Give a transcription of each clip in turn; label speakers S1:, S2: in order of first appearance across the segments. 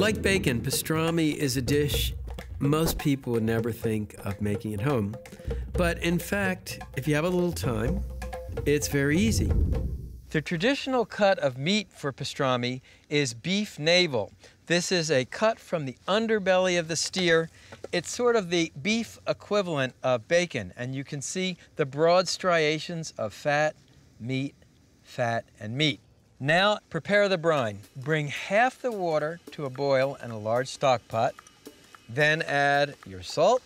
S1: Like bacon, pastrami is a dish most people would never think of making at home. But in fact, if you have a little time, it's very easy. The traditional cut of meat for pastrami is beef navel. This is a cut from the underbelly of the steer. It's sort of the beef equivalent of bacon, and you can see the broad striations of fat, meat, fat, and meat. Now prepare the brine. Bring half the water to a boil in a large stock pot. Then add your salt,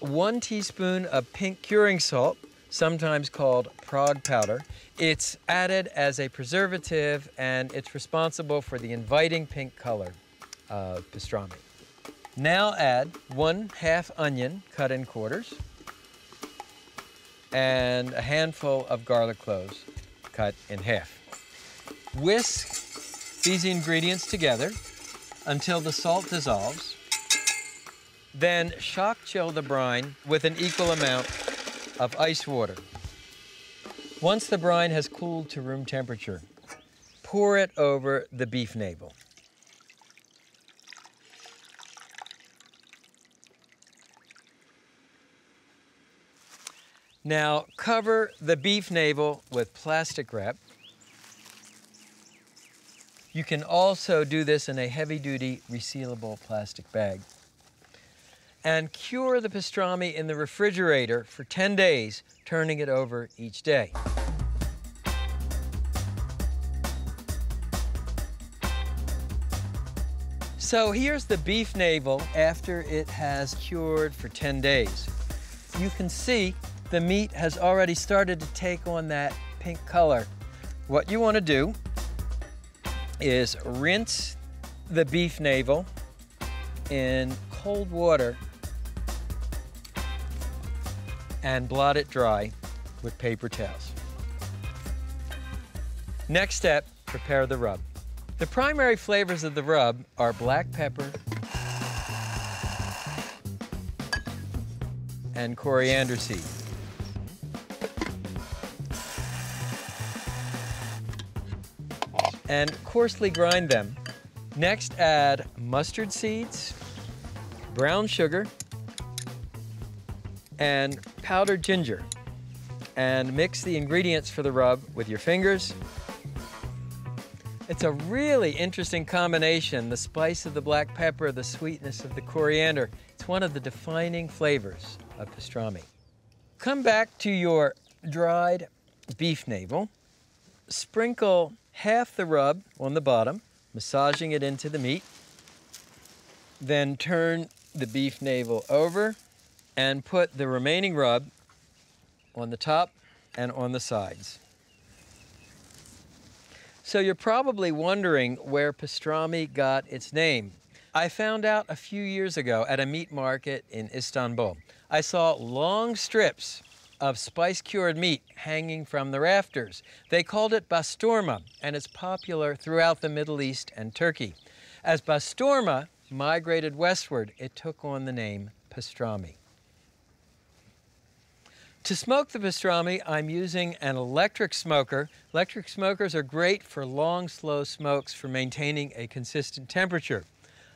S1: one teaspoon of pink curing salt, sometimes called Prague powder. It's added as a preservative and it's responsible for the inviting pink color of pastrami. Now add one half onion cut in quarters and a handful of garlic cloves cut in half. Whisk these ingredients together until the salt dissolves. Then shock chill the brine with an equal amount of ice water. Once the brine has cooled to room temperature, pour it over the beef navel. Now cover the beef navel with plastic wrap you can also do this in a heavy-duty resealable plastic bag. And cure the pastrami in the refrigerator for 10 days, turning it over each day. So here's the beef navel after it has cured for 10 days. You can see the meat has already started to take on that pink color. What you want to do is rinse the beef navel in cold water and blot it dry with paper towels. Next step, prepare the rub. The primary flavors of the rub are black pepper and coriander seed. And coarsely grind them. Next, add mustard seeds, brown sugar, and powdered ginger. And mix the ingredients for the rub with your fingers. It's a really interesting combination, the spice of the black pepper, the sweetness of the coriander. It's one of the defining flavors of pastrami. Come back to your dried beef navel. Sprinkle half the rub on the bottom, massaging it into the meat. Then turn the beef navel over and put the remaining rub on the top and on the sides. So you're probably wondering where pastrami got its name. I found out a few years ago at a meat market in Istanbul. I saw long strips of spice-cured meat hanging from the rafters. They called it basturma, and it's popular throughout the Middle East and Turkey. As basturma migrated westward, it took on the name pastrami. To smoke the pastrami, I'm using an electric smoker. Electric smokers are great for long, slow smokes for maintaining a consistent temperature.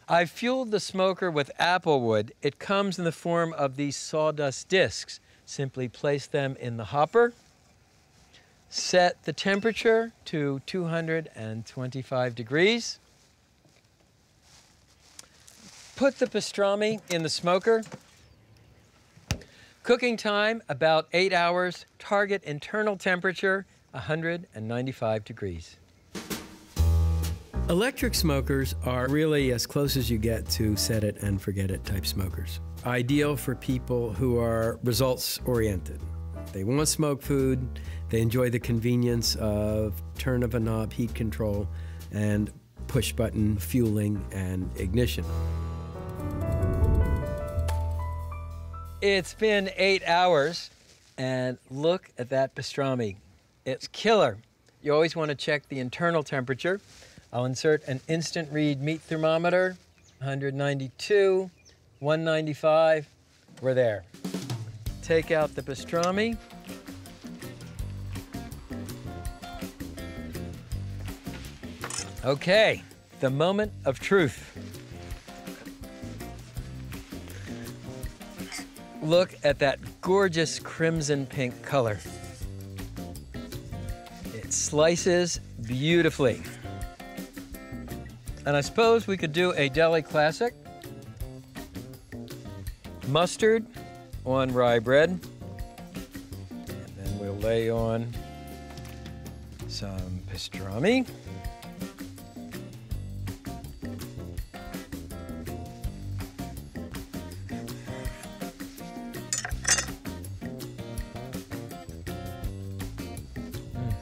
S1: I've fueled the smoker with apple wood. It comes in the form of these sawdust discs. Simply place them in the hopper. Set the temperature to 225 degrees. Put the pastrami in the smoker. Cooking time, about eight hours. Target internal temperature, 195 degrees. Electric smokers are really as close as you get to set it and forget it type smokers ideal for people who are results oriented. They want smoked food, they enjoy the convenience of turn of a knob heat control and push button fueling and ignition. It's been eight hours and look at that pastrami. It's killer. You always want to check the internal temperature. I'll insert an instant read meat thermometer, 192, 195, we're there. Take out the pastrami. Okay, the moment of truth. Look at that gorgeous crimson pink color. It slices beautifully. And I suppose we could do a deli classic. Mustard on rye bread. And then we'll lay on some pastrami. Mm.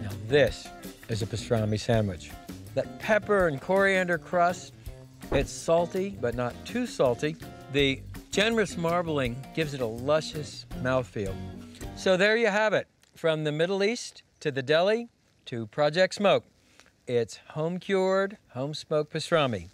S1: Now this is a pastrami sandwich. That pepper and coriander crust, it's salty, but not too salty. The generous marbling gives it a luscious mouthfeel. So there you have it. From the Middle East to the deli to Project Smoke. It's home cured, home smoked pastrami.